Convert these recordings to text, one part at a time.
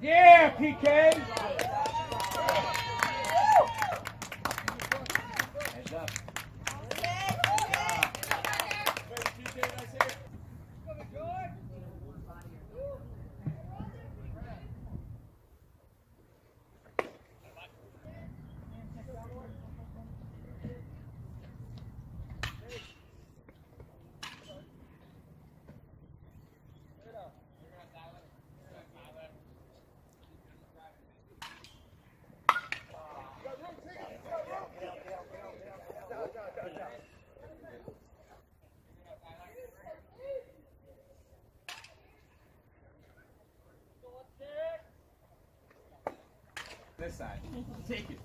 Yeah, PK. This side. Take it.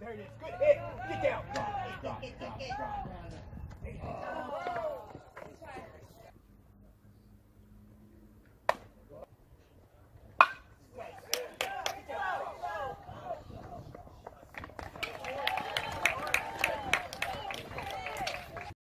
Good hit. Get down. Drop, drop, drop, drop.